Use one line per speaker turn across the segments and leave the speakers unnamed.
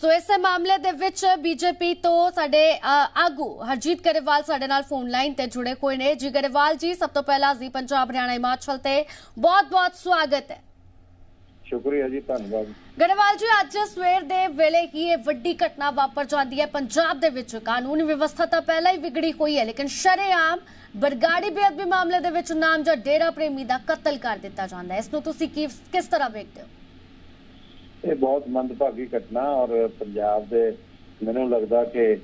ਸੋ ਇਸੇ ਮਾਮਲੇ ਦੇ ਵਿੱਚ ਬੀਜੇਪੀ ਤੋਂ ਸਾਡੇ ਆਗੂ ਹਰਜੀਤ ਗਰੇਵਾਲ ਸਾਡੇ ਨਾਲ ਫੋਨ ਲਾਈਨ ਤੇ ਜੁੜੇ ਹੋਏ ਨੇ। ਜੀ ਗਰੇਵਾਲ ਜੀ ਸਭ ਤੋਂ ਪਹਿਲਾਂ ਜੀ ਪੰਜਾਬ ਹਰਿਆਣਾ ਹਿਮਾਚਲ ਤੇ ਬਹੁਤ-ਬਹੁਤ ਸਵਾਗਤ ਹੈ।
ਸ਼ੁਕਰੀਆ ਜੀ ਧੰਨਵਾਦ।
ਗਰੇਵਾਲ ਜੀ ਅੱਜ ਸਵੇਰ ਦੇ ਵੇਲੇ ਹੀ ਇਹ ਵੱਡੀ ਘਟਨਾ ਵਾਪਰ ਜਾਂਦੀ ਹੈ। ਪੰਜਾਬ ਦੇ ਵਿੱਚ ਕਾਨੂੰਨ ਵਿਵਸਥਾ ਤਾਂ ਪਹਿਲਾਂ ਹੀ ਵਿਗੜੀ ਹੋਈ ਹੈ ਲੇਕਿਨ ਸ਼ਰੇਆਮ ਬਰਗਾੜੀ ਬੇਅਦਬੀ ਮਾਮਲੇ ਦੇ ਵਿੱਚ ਨਾਮ ਜਾਂ ਡੇਰਾ ਪ੍ਰੇਮੀ ਦਾ ਕਤਲ ਕਰ ਦਿੱਤਾ ਜਾਂਦਾ ਹੈ। ਇਸ ਨੂੰ ਤੁਸੀਂ ਕਿਸ ਤਰ੍ਹਾਂ ਵੇਖਦੇ ਹੋ?
ਇਹ ਬਹੁਤ ਮੰਦਭਾਗੀ ਘਟਨਾ ਔਰ ਪੰਜਾਬ ਦੇ ਮੈਨੂੰ ਲੱਗਦਾ ਕਿ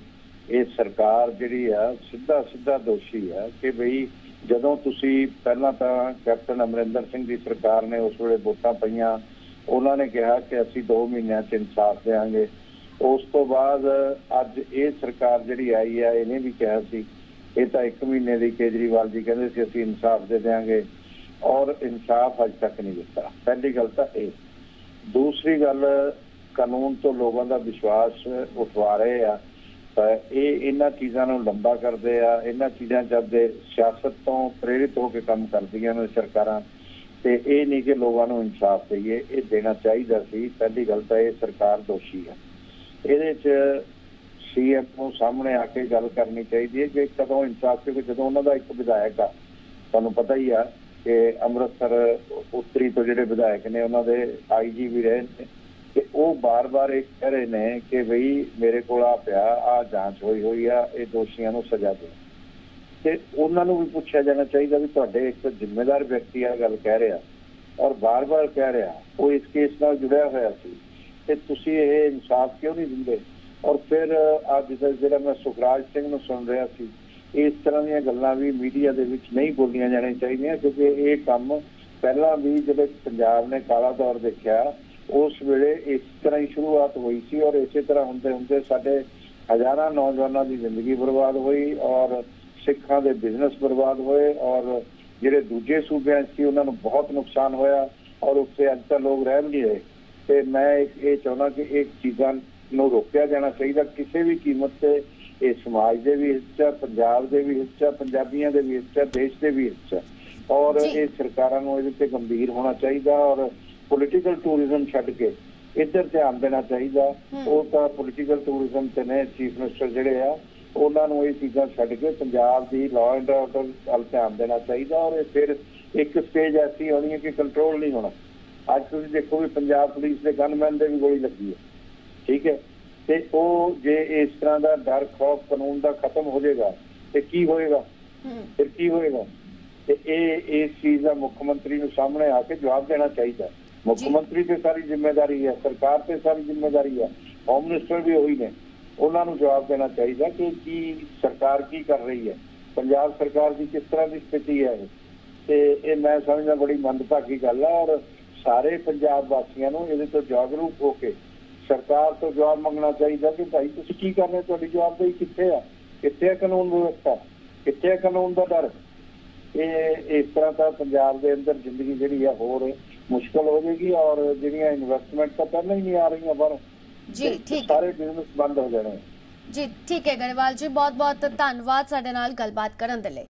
ਇਹ ਸਰਕਾਰ ਜਿਹੜੀ ਆ, ਸਿੱਧਾ ਸਿੱਧਾ ਦੋਸ਼ੀ ਆ ਕਿ ਭਈ ਜਦੋਂ ਤੁਸੀਂ ਪਹਿਲਾਂ ਤਾਂ ਕੈਪਟਨ ਅਮਰਿੰਦਰ ਸਿੰਘ ਦੀ ਸਰਕਾਰ ਨੇ ਉਸ ਵੇਲੇ ਵੋਟਾਂ ਪਈਆਂ, ਉਹਨਾਂ ਨੇ ਕਿਹਾ ਕਿ ਅਸੀਂ 2 ਮਹੀਨਿਆਂ 'ਚ ਇਨਸਾਫ ਦੇਵਾਂਗੇ ਉਸ ਤੋਂ ਬਾਅਦ ਅੱਜ ਇਹ ਸਰਕਾਰ ਜਿਹੜੀ ਆਈ ਆ, ਇਹਨੇ ਵੀ ਕਿਹਾ ਸੀ, ਇਹ ਤਾਂ 1 ਮਹੀਨੇ ਦੀ ਕੇਜਰੀਵਾਲ ਜੀ ਕਹਿੰਦੇ ਸੀ, ਅਸੀਂ ਇਨਸਾਫ ਦੇ ਦੇਵਾਂਗੇ ਔਰ ਇਨਸਾਫ ਅਜ ਤੱਕ ਨਹੀਂ ਦਿੱਤਾ। ਪਹਿਲੀ ਗੱਲ ਤਾਂ ਇਹ। ਦੂਸਰੀ ਗੱਲ, ਕਾਨੂੰਨ ਤੋਂ ਲੋਕਾਂ ਦਾ ਵਿਸ਼ਵਾਸ ਉਠਵਾ ਰਹੇ ਆ ਇਹ ਇਹਨਾਂ ਚੀਜ਼ਾਂ ਨੂੰ ਲੰਬਾ ਕਰਦੇ ਆ, ਇਹਨਾਂ ਚੀਜ਼ਾਂ ਜਦ ਦੇ ਸਿਆਸਤ ਤੋਂ ਪ੍ਰੇਰਿਤ ਹੋ ਕੇ ਕੰਮ ਕਰਦੀਆਂ ਨੇ ਸਰਕਾਰਾਂ, ਤੇ ਇਹ ਨਹੀਂ ਕਿ ਲੋਕਾਂ ਨੂੰ ਇਨਸਾਫ ਦੇਈਏ, ਇਹ ਦੇਣਾ ਚਾਹੀਦਾ ਸੀ, ਪਹਿਲੀ ਗੱਲ ਤਾਂ ਇਹ ਸਰਕਾਰ ਦੋਸ਼ੀ ਆ। ਇਹਦੇ 'ਚ ਸੀਐਮ ਨੂੰ ਸਾਹਮਣੇ ਆ ਕੇ ਗੱਲ ਕਰਨੀ ਚਾਹੀਦੀ ਹੈ ਕਿ ਕਦੋਂ ਇਨਸਾਫ, ਕਿਉਂਕਿ ਜਦੋਂ ਉਹਨਾਂ ਦਾ ਇੱਕ ਵਿਧਾਇਕ ਆ, ਤੁਹਾਨੂੰ ਪਤਾ ਹੀ ਆ ਕਿ ਅੰਮ੍ਰਿਤਸਰ ਉੱਤਰੀ ਤੋਂ ਜਿਹੜੇ ਵਿਧਾਇਕ ਨੇ ਉਹਨਾਂ ਦੇ ਆਈਜੀ ਵੀ ਰਹੇ ਨੇ ਕਿ ਉਹ ਬਾਰ-ਬਾਰ ਇਹ ਕਹਿ ਰਹੇ ਨੇ ਕਿ ਭਈ ਮੇਰੇ ਕੋਲ ਆ ਪਿਆ, ਆ ਜਾਂਚ ਹੋਈ ਹੋਈ ਆ, ਇਹ ਦੋਸ਼ੀਆਂ ਨੂੰ ਸਜ਼ਾ ਦਿਓ ਤੇ ਉਹਨਾਂ ਨੂੰ ਵੀ ਪੁੱਛਿਆ ਜਾਣਾ ਚਾਹੀਦਾ ਵੀ ਤੁਹਾਡੇ ਇੱਕ ਜ਼ਿੰਮੇਦਾਰ ਵਿਅਕਤੀ ਆ ਗੱਲ ਕਹਿ ਰਿਹਾ ਔਰ ਬਾਰ-ਬਾਰ ਕਹਿ ਰਿਹਾ, ਉਹ ਇਸ ਕੇਸ ਨਾਲ ਜੁੜਿਆ ਹੋਇਆ ਸੀ। ਤੇ ਤੁਸੀਂ ਇਹ ਇਨਸਾਫ ਕਿਉਂ ਨਹੀਂ ਦਿੰਦੇ? ਔਰ ਫਿਰ ਅੱਜ ਜਿਹੜਾ ਮੈਂ ਸੁਖਰਾਜ ਸਿੰਘ ਨੂੰ ਸੁਣ ਰਿਹਾ ਸੀ ਇਸ ਤਰ੍ਹਾਂ ਦੀਆਂ ਗੱਲਾਂ ਵੀ ਮੀਡੀਆ ਦੇ ਵਿੱਚ ਨਹੀਂ ਬੋਲੀਆਂ ਜਾਣੀਆਂ ਚਾਹੀਦੀਆਂ, ਕਿਉਂਕਿ ਇਹ ਕੰਮ ਪਹਿਲਾਂ ਵੀ ਜਿਹੜੇ ਪੰਜਾਬ ਨੇ ਕਾਲਾ ਦੌਰ ਦੇਖਿਆ, ਉਸ ਵੇਲੇ ਇਸ ਤਰ੍ਹਾਂ ਹੀ ਸ਼ੁਰੂਆਤ ਹੋਈ ਸੀ ਔਰ ਇਸੇ ਤਰ੍ਹਾਂ ਹੁੰਦੇ ਹੁੰਦੇ ਸਾਡੇ ਹਜ਼ਾਰਾਂ ਨੌਜਵਾਨਾਂ ਦੀ ਜ਼ਿੰਦਗੀ ਬਰਬਾਦ ਹੋਈ ਔਰ ਸਿੱਖਾਂ ਦੇ ਬਿਜ਼ਨਸ ਬਰਬਾਦ ਹੋਏ ਔਰ ਜਿਹੜੇ ਦੂਜੇ ਸੂਬਿਆਂ 'ਚ ਸੀ ਉਹਨਾਂ ਨੂੰ ਬਹੁਤ ਨੁਕਸਾਨ ਹੋਇਆ ਔਰ ਉੱਥੇ ਅੱਜ ਤੱਕ ਲੋਕ ਰਹਿ ਨਹੀਂ ਰਹੇ ਤੇ ਮੈਂ ਇਹ ਚਾਹੁੰਦਾ ਕਿ ਇਹ ਚੀਜ਼ਾਂ ਨੂੰ ਰੋਕਿਆ ਜਾਣਾ ਚਾਹੀਦਾ, ਕਿਸੇ ਵੀ ਕੀਮਤ ਤੇ ਇਹ ਸਮਾਜ ਦੇ ਵੀ ਹਿੱਸਾ ਪੰਜਾਬ ਦੇ ਵੀ ਹਿੱਸਾ ਪੰਜਾਬੀਆਂ ਦੇ ਵੀ ਹਿੱਸਾ ਦੇਸ਼ ਦੇ ਵੀ ਹਿੱਸਾ ਔਰ। ਇਹ ਸਰਕਾਰਾਂ ਨੂੰ ਇਹਦੇ ਤੇ ਗੰਭੀਰ ਹੋਣਾ ਚਾਹੀਦਾ ਔਰ ਪੋਲੀਟੀਕਲ ਟੂਰਿਜ਼ਮ ਛੱਡ ਕੇ ਇੱਧਰ ਧਿਆਨ ਦੇਣਾ ਚਾਹੀਦਾ। ਉਹ ਤਾਂ ਪੋਲੀਟੀਕਲ ਟੂਰਿਜ਼ਮ ਤੇ ਨੇ ਚੀਫ ਮਿਨਿਸਟਰ ਜਿਹੜੇ ਆ ਉਹਨਾਂ ਨੂੰ ਇਹ ਚੀਜ਼ਾਂ ਛੱਡ ਕੇ ਪੰਜਾਬ ਦੀ ਲਾਅ ਐਂਡ ਆਰਡਰ ਵੱਲ ਧਿਆਨ ਦੇਣਾ ਚਾਹੀਦਾ ਔਰ ਇਹ ਫਿਰ ਇੱਕ ਸਟੇਜ ਐਸੀ ਹੋਣੀ ਹੈ ਕਿ ਕੰਟਰੋਲ ਨਹੀਂ ਹੋਣਾ। ਅੱਜ ਤੁਸੀਂ ਦੇਖੋ ਵੀ ਪੰਜਾਬ ਪੁਲਿਸ ਦੇ ਗਨਮੈਨ ਦੇ ਵੀ ਗੋਲੀ ਲੱਗੀ ਹੈ। ਠੀਕ ਹੈ। ਤੇ ਉਹ ਜੇ ਇਸ ਤਰ੍ਹਾਂ ਦਾ ਡਰ ਖੌਫ ਕਾਨੂੰਨ ਦਾ ਖਤਮ ਹੋ ਜਾਏਗਾ ਤੇ ਕੀ ਹੋਏਗਾ? ਫਿਰ ਕੀ ਹੋਏਗਾ? ਤੇ ਇਹ ਇਸ ਚੀਜ਼ ਦਾ ਮੁੱਖ ਮੰਤਰੀ ਨੂੰ ਸਾਹਮਣੇ ਆ ਕੇ ਜਵਾਬ ਦੇਣਾ ਚਾਹੀਦਾ। ਮੁੱਖ। ਮੰਤਰੀ ਤੇ ਸਾਰੀ ਜ਼ਿੰਮੇਵਾਰੀ ਹੈ ਸਰਕਾਰ ਤੇ ਸਾਰੀ ਜ਼ਿੰਮੇਵਾਰੀ ਹੈ ਹੋਮ ਮਿਨਿਸਟਰ ਵੀ ਉਹੀ ਨੇ। ਉਹਨਾਂ ਨੂੰ ਜਵਾਬ ਦੇਣਾ ਚਾਹੀਦਾ ਕਿ ਕੀ ਸਰਕਾਰ ਕੀ ਕਰ ਰਹੀ ਹੈ? ਪੰਜਾਬ ਸਰਕਾਰ ਦੀ ਕਿਸ ਤਰ੍ਹਾਂ ਦੀ ਸਥਿਤੀ ਹੈ ਤੇ ਇਹ ਮੈਂ ਸਮਝਦਾ ਬੜੀ ਮੰਦਭਾਗੀ ਗੱਲ ਹੈ ਔਰ ਸਾਰੇ ਪੰਜਾਬ ਵਾਸੀਆਂ ਨੂੰ ਇਹਦੇ ਤੋਂ ਜਾਗਰੂਕ ਹੋ ਕੇ ਸਰਕਾਰ ਤੋਂ ਜਵਾਬ ਮੰਗਣਾ ਚਾਹੀਦਾ ਕਿ ਭਾਈ ਤੁਸੀਂ ਕੀ ਕਰ ਰਹੇ ਤੁਹਾਡੀ ਜਵਾਬਦੇਹੀ ਕਿੱਥੇ ਆ? ਕਿੱਥੇ ਹੈ ਕਾਨੂੰਨ ਵਿਵਸਥਾ? ਕਿੱਥੇ ਹੈ ਕਾਨੂੰਨ ਦਾ ਡਰ? ਇਹ ਇਸ ਤਰ੍ਹਾਂ ਤਾਂ ਪੰਜਾਬ ਦੇ ਅੰਦਰ ਜ਼ਿੰਦਗੀ ਜਿਹੜੀ ਆ ਹੋਰ ਮੁਸ਼ਕਲ ਹੋ ਜਾਏਗੀ ਔਰ ਜਿਹੜੀਆਂ ਇਨਵੈਸਟਮੈਂਟ ਤਾਂ ਪਹਿਲਾਂ ਹੀ ਨਹੀਂ ਆ ਰਹੀਆਂ ਬਾਹਰ
ਜੀ ਠੀਕ
ਸਾਰੇ ਬਿਜ਼ਨਸ ਬੰਦ ਹੋ ਜਾਣੇ
ਜੀ ਠੀਕ ਹੈ ਗਰੇਵਾਲ ਜੀ ਬਹੁਤ ਬਹੁਤ ਧੰਨਵਾਦ ਸਾਡੇ ਨਾਲ ਗੱਲਬਾਤ ਕਰਨ ਦੇ ਲਈ।